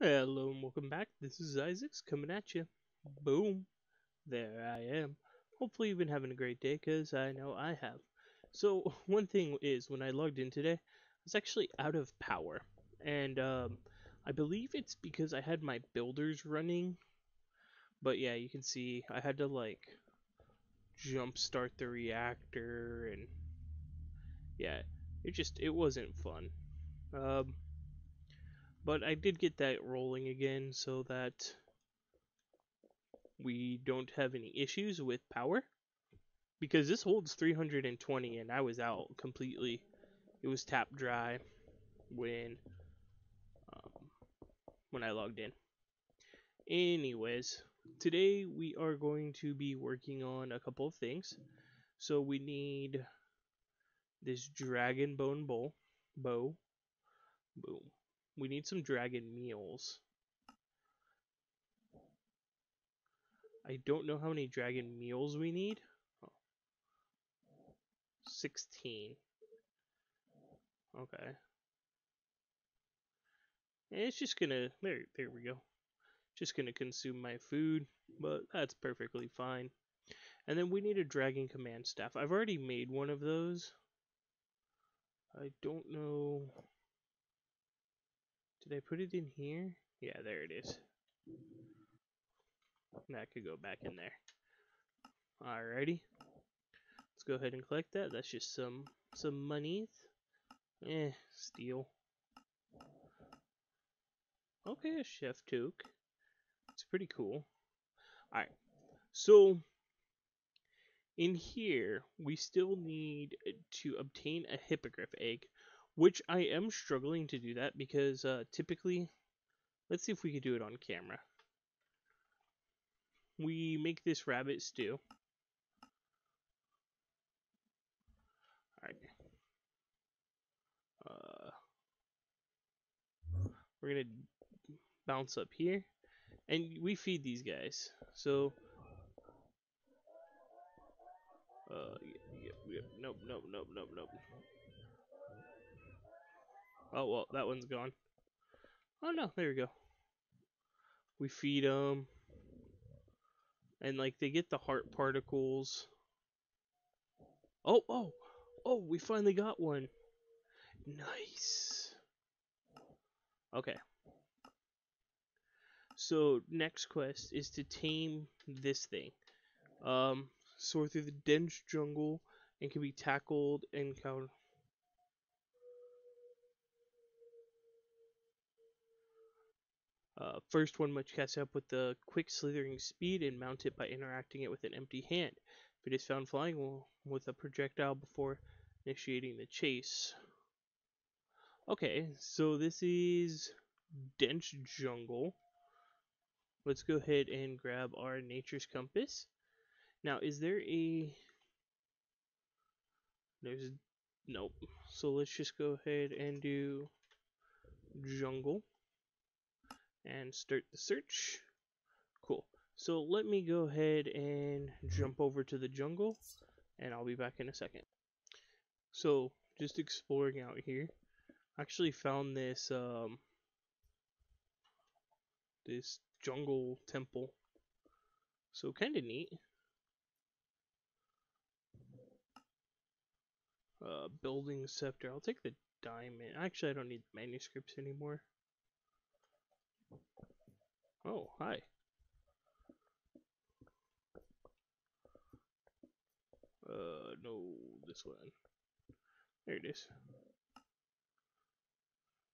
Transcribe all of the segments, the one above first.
Hello and welcome back. This is Isaacs coming at you. Boom. There I am. Hopefully you've been having a great day because I know I have. So one thing is when I logged in today, I was actually out of power. And um, I believe it's because I had my builders running. But yeah, you can see I had to like jump start the reactor and yeah, it just it wasn't fun. Um, but I did get that rolling again so that we don't have any issues with power because this holds 320 and I was out completely. It was tap dry when um, when I logged in. Anyways, today we are going to be working on a couple of things. So we need this dragon bone bowl, bow, boom. We need some dragon meals. I don't know how many dragon meals we need. Oh. 16. Okay. And it's just gonna there there we go. Just gonna consume my food, but that's perfectly fine. And then we need a dragon command staff. I've already made one of those. I don't know. Did I put it in here? Yeah, there it is. That could go back in there. Alrighty. Let's go ahead and collect that. That's just some some money. Eh, steal. Okay, chef toque. It's pretty cool. Alright. So in here, we still need to obtain a hippogriff egg, which I am struggling to do that because uh, typically, let's see if we can do it on camera. We make this rabbit stew. Alright. Uh, we're gonna bounce up here, and we feed these guys. So, uh, yep, yep, nope, nope, nope, nope, nope. Oh well, that one's gone. Oh no, there we go. We feed them, and like they get the heart particles. Oh, oh, oh! We finally got one. Nice. Okay. So next quest is to tame this thing. Um, soar through the dense jungle and can be tackled and counted. Uh, first one must catch up with the quick slithering speed and mount it by interacting it with an empty hand. If it is found flying with a projectile before initiating the chase. Okay, so this is dense jungle. Let's go ahead and grab our nature's compass. Now, is there a... There's... Nope. So let's just go ahead and do jungle and start the search. Cool. So let me go ahead and jump over to the jungle and I'll be back in a second. So just exploring out here, I actually found this um, this jungle temple. So kind of neat. Uh, building scepter. I'll take the diamond. Actually, I don't need manuscripts anymore. Oh, hi. Uh, no, this one. There it is.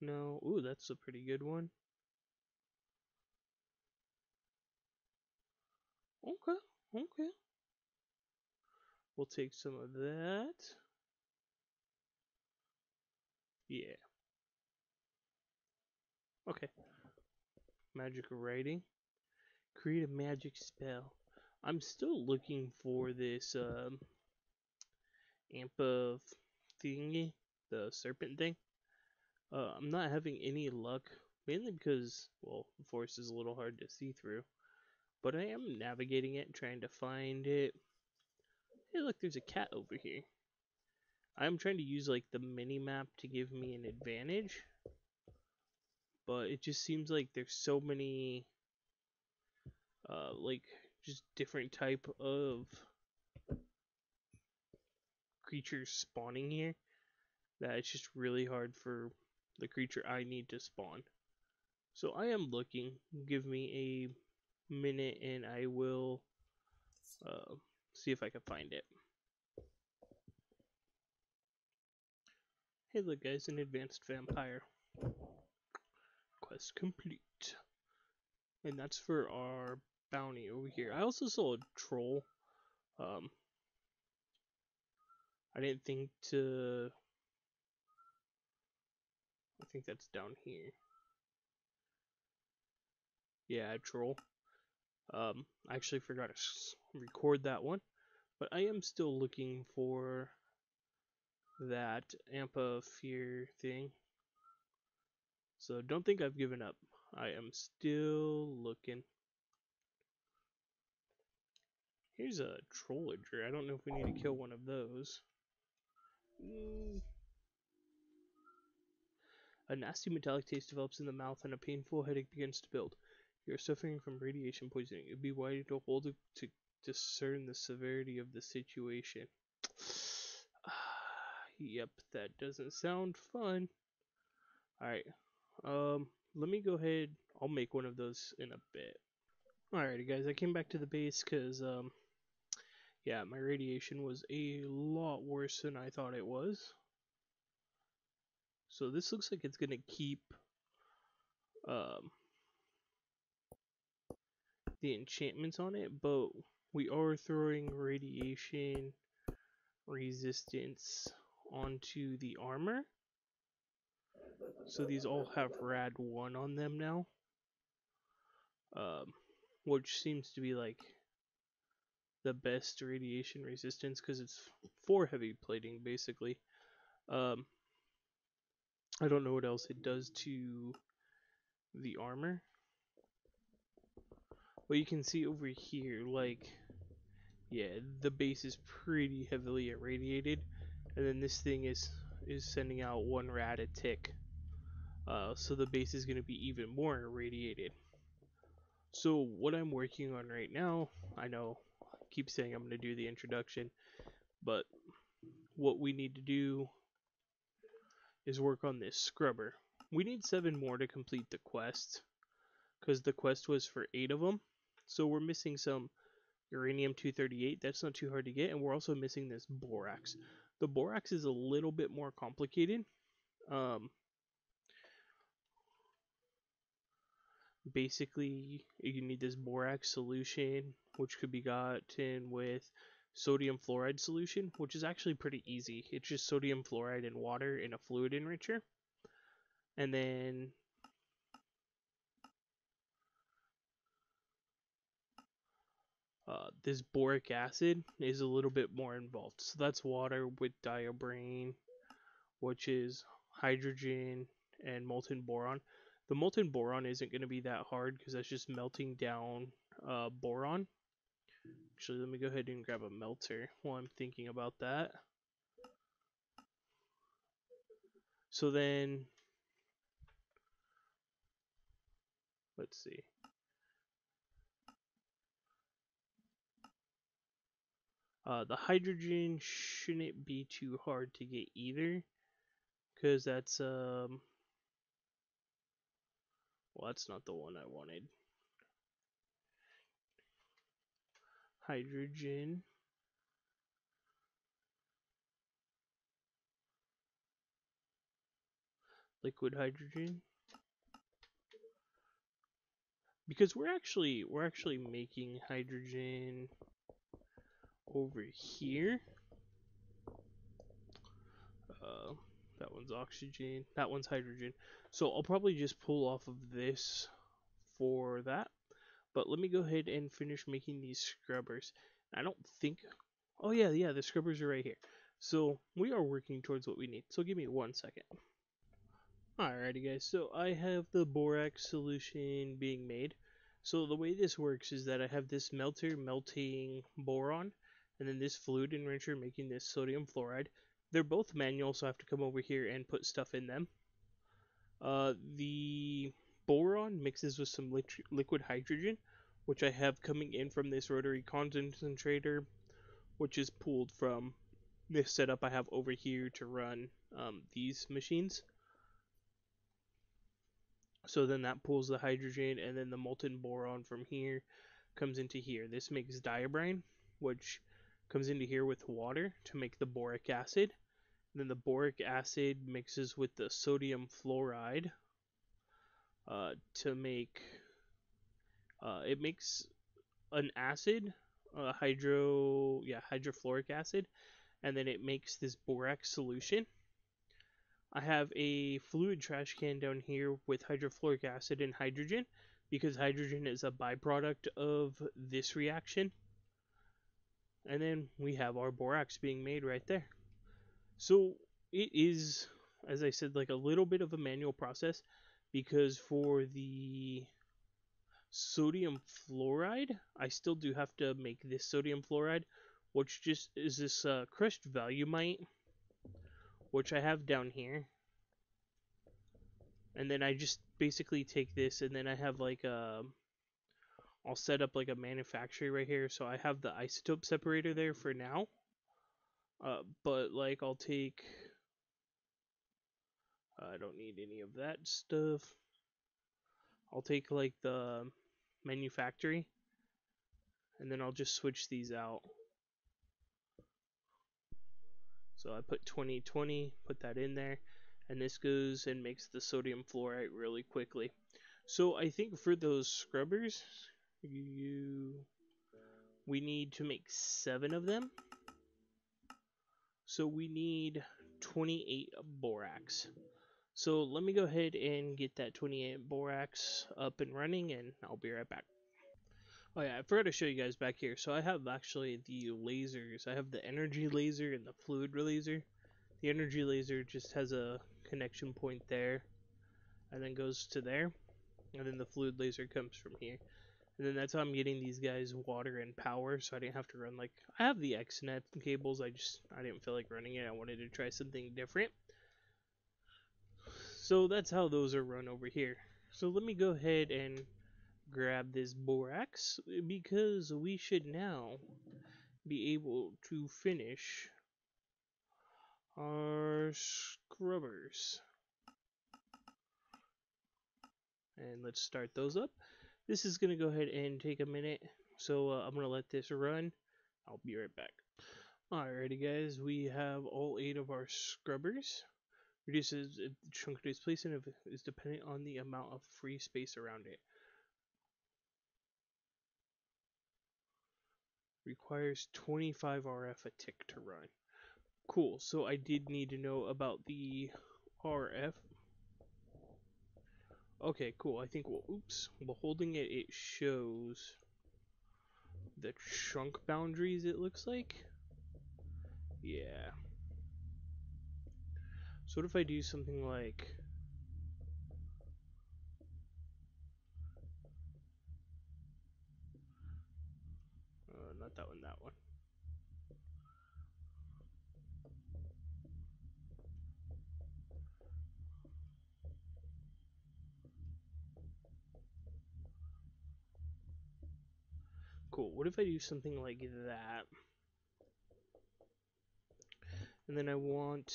No, ooh, that's a pretty good one. Okay, okay. We'll take some of that. Yeah. Okay. Magic writing. Create a magic spell. I'm still looking for this um, Ampa thingy, the serpent thing. Uh, I'm not having any luck, mainly because, well, the forest is a little hard to see through. But I am navigating it, trying to find it. Hey, look, there's a cat over here. I'm trying to use, like, the mini map to give me an advantage. But it just seems like there's so many uh like just different type of creatures spawning here that it's just really hard for the creature I need to spawn. So I am looking. Give me a minute and I will uh, see if I can find it. Hey look guys, an advanced vampire. Quest complete. And that's for our bounty over here. I also saw a troll. Um, I didn't think to... I think that's down here. Yeah, a troll. Um, I actually forgot to record that one. But I am still looking for that Ampa Fear thing. So don't think I've given up. I am still looking. Here's a Trollager. I don't know if we need to kill one of those. Mm. A nasty metallic taste develops in the mouth and a painful headache begins to build. You are suffering from radiation poisoning. It would be wise to hold it to discern the severity of the situation. yep, that doesn't sound fun. Alright, um, let me go ahead. I'll make one of those in a bit. Alrighty, guys, I came back to the base because, um, yeah, my radiation was a lot worse than I thought it was. So this looks like it's gonna keep, um, the enchantments on it, but we are throwing radiation resistance onto the armor. So these all have rad 1 on them now. Um, which seems to be like the best radiation resistance because it's for heavy plating basically. Um, I don't know what else it does to the armor. But you can see over here, like, yeah, the base is pretty heavily irradiated, and then this thing is is sending out one rad a tick. Uh, so the base is going to be even more irradiated. So what I'm working on right now, I know I keep saying I'm going to do the introduction, but what we need to do is work on this scrubber. We need seven more to complete the quest, because the quest was for eight of them. So we're missing some uranium-238. That's not too hard to get. And we're also missing this borax. The borax is a little bit more complicated. Um, basically, you need this borax solution, which could be gotten with sodium fluoride solution, which is actually pretty easy. It's just sodium fluoride and water in a fluid enricher. And then Uh, this boric acid is a little bit more involved. So that's water with diborane, which is hydrogen and molten boron. The molten boron isn't going to be that hard because that's just melting down uh, boron. Actually, let me go ahead and grab a melter while I'm thinking about that. So then, let's see. Uh, the hydrogen shouldn't be too hard to get either, because that's, um, well, that's not the one I wanted. Hydrogen. Liquid hydrogen. Because we're actually, we're actually making hydrogen over here. Uh, that one's oxygen. That one's hydrogen. So I'll probably just pull off of this for that. But let me go ahead and finish making these scrubbers. I don't think... Oh yeah, yeah, the scrubbers are right here. So we are working towards what we need. So give me one second. Alrighty guys, so I have the borax solution being made. So the way this works is that I have this melter melting boron and then this fluid enricher making this sodium fluoride. They're both manual, so I have to come over here and put stuff in them. Uh, the boron mixes with some liquid hydrogen, which I have coming in from this rotary concentrator, which is pulled from this setup I have over here to run um, these machines. So then that pulls the hydrogen, and then the molten boron from here comes into here. This makes diborane, which comes into here with water to make the boric acid. Then the boric acid mixes with the sodium fluoride uh, to make uh, it makes an acid, hydro yeah hydrofluoric acid, and then it makes this borax solution. I have a fluid trash can down here with hydrofluoric acid and hydrogen because hydrogen is a byproduct of this reaction. And then we have our borax being made right there. So it is, as I said, like a little bit of a manual process because for the sodium fluoride, I still do have to make this sodium fluoride, which just is this uh, crushed villiaumite, which I have down here. And then I just basically take this and then I have like a, I'll set up like a manufacturer right here. So I have the isotope separator there for now. Uh, but like I'll take, I don't need any of that stuff. I'll take like the manufactory and then I'll just switch these out. So I put 2020, put that in there, and this goes and makes the sodium fluoride really quickly. So I think for those scrubbers, you we need to make seven of them. So we need 28 borax. So let me go ahead and get that 28 borax up and running and I'll be right back. Oh yeah, I forgot to show you guys back here. So I have actually the lasers. I have the energy laser and the fluid laser. The energy laser just has a connection point there and then goes to there. And then the fluid laser comes from here. And then that's how I'm getting these guys water and power, so I didn't have to run like I have the XNet cables. I just I didn't feel like running it. I wanted to try something different. So that's how those are run over here. So let me go ahead and grab this borax because we should now be able to finish our scrubbers. And let's start those up. This is going to go ahead and take a minute, so uh, I'm going to let this run. I'll be right back. Alrighty guys, we have all eight of our scrubbers. Reduces the chunk is placed in is dependent on the amount of free space around it. Requires 25 RF a tick to run. Cool, so I did need to know about the RF Okay, cool. I think, well, oops, while holding it, it shows the chunk boundaries, it looks like. Yeah. So what if I do something like... Uh, not that one, that one. Cool. What if I do something like that? And then I want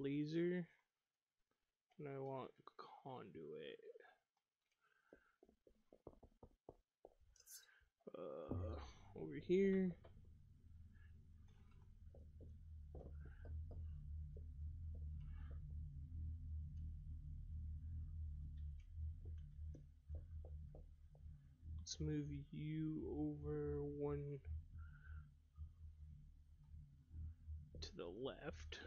laser and I want conduit. Uh, over here. Let's move you over one to the left.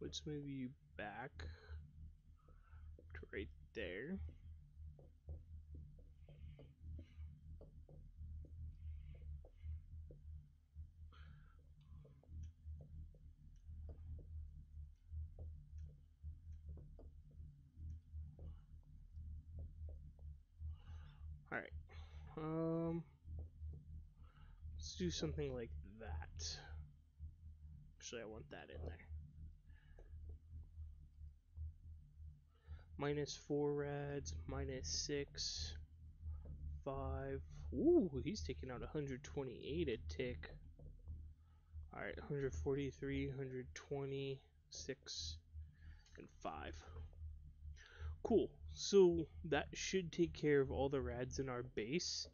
Let's move you back to right there. Alright. Um, let's do something like that. Actually, I want that in there. Minus 4 rads, minus 6, 5. Ooh, he's taking out 128 a tick. Alright, 143, 126, and 5. Cool. So that should take care of all the rads in our base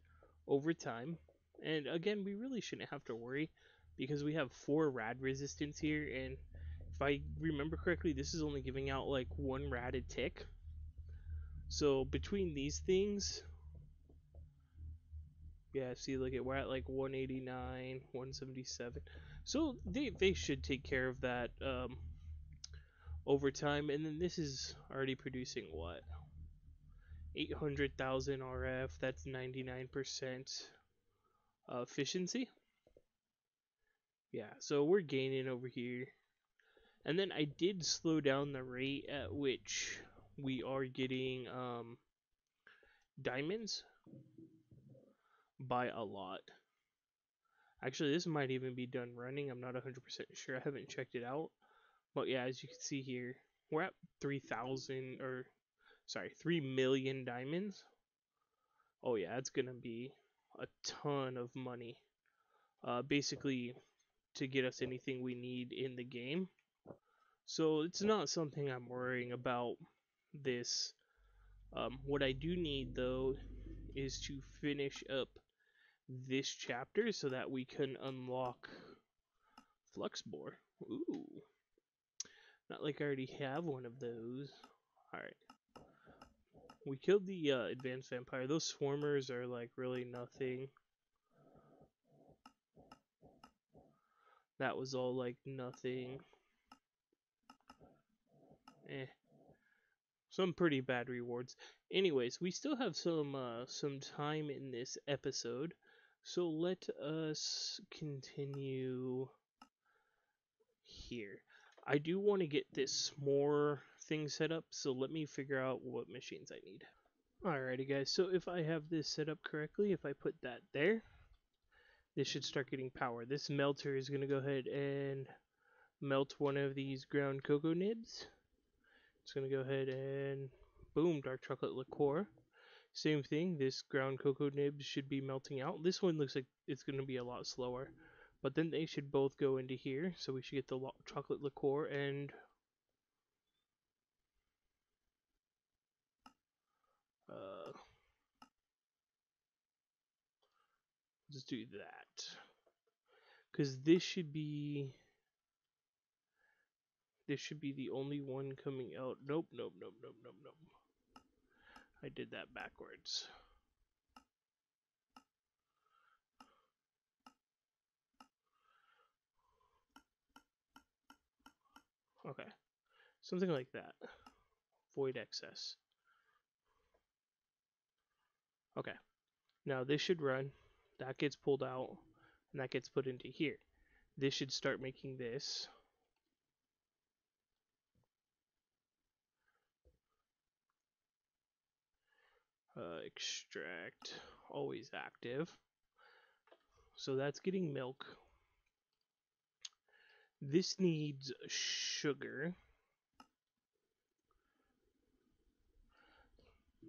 over time. And again, we really shouldn't have to worry because we have 4 rad resistance here and if I remember correctly, this is only giving out like one rad a tick. So between these things, yeah, see, look at we're at like 189, 177. So they they should take care of that um, over time. And then this is already producing what? 800,000 RF. That's 99% efficiency. Yeah, so we're gaining over here. And then I did slow down the rate at which we are getting um, diamonds by a lot. Actually, this might even be done running. I'm not 100% sure. I haven't checked it out. But yeah, as you can see here, we're at 3,000 or sorry, 3 million diamonds. Oh yeah, that's going to be a ton of money. Uh, basically, to get us anything we need in the game. So it's not something I'm worrying about this. Um, what I do need though is to finish up this chapter so that we can unlock Fluxbore. Ooh. Not like I already have one of those. Alright. We killed the uh, advanced vampire. Those swarmers are like really nothing. That was all like nothing. Eh. Some pretty bad rewards. Anyways, we still have some uh, some time in this episode, so let us continue here. I do want to get this more thing set up, so let me figure out what machines I need. Alrighty guys, so if I have this set up correctly, if I put that there, this should start getting power. This melter is going to go ahead and melt one of these ground cocoa nibs. It's going to go ahead and boom, dark chocolate liqueur. Same thing, this ground cocoa nibs should be melting out. This one looks like it's going to be a lot slower. But then they should both go into here, so we should get the chocolate liqueur and let's do that because this should be this should be the only one coming out. Nope, nope, nope, nope, nope, nope. I did that backwards. Okay. Something like that. Void excess. Okay. Now this should run. That gets pulled out. And that gets put into here. This should start making this. Uh, extract. Always active. So that's getting milk. This needs sugar.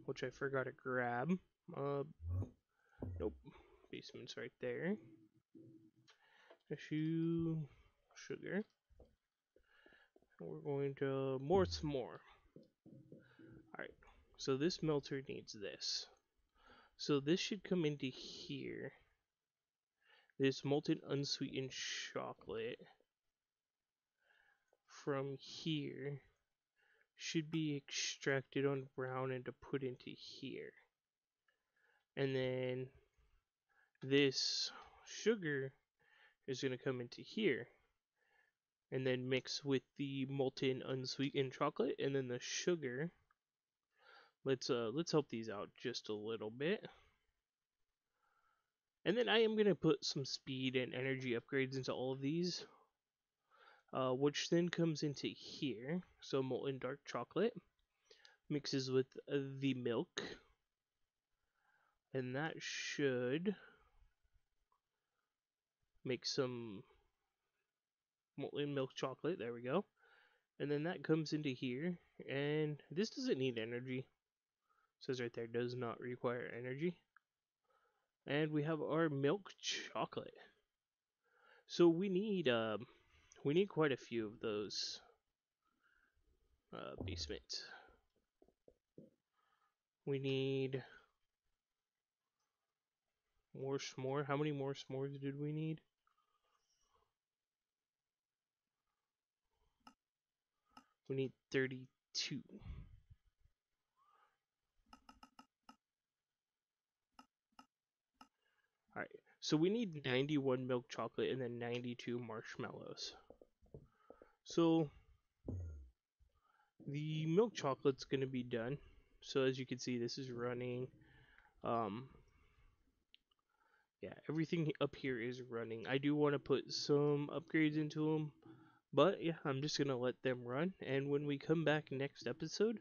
Which I forgot to grab. Uh, nope. Basement's right there. A Issue sugar. We're going to more some more. Alright. So this melter needs this. So this should come into here. This molten unsweetened chocolate from here should be extracted on brown and to put into here. And then this sugar is going to come into here and then mix with the molten unsweetened chocolate and then the sugar. Let's uh let's help these out just a little bit. And then I am going to put some speed and energy upgrades into all of these uh, which then comes into here. So molten dark chocolate mixes with the milk, and that should make some molten milk chocolate. There we go. And then that comes into here, and this doesn't need energy. It says right there, does not require energy. And we have our milk chocolate. So we need um, we need quite a few of those uh. We need more s'more. How many more s'mores did we need? We need 32. Alright, so we need 91 milk chocolate and then 92 marshmallows. So, the milk chocolate's going to be done. So as you can see, this is running. Um, yeah, everything up here is running. I do want to put some upgrades into them. But yeah, I'm just to let them run. And when we come back next episode,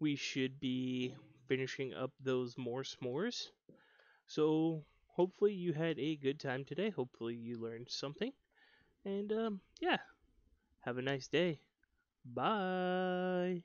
we should be finishing up those more s'mores. So hopefully you had a good time today. Hopefully you learned something. And um, yeah, have a nice day. Bye.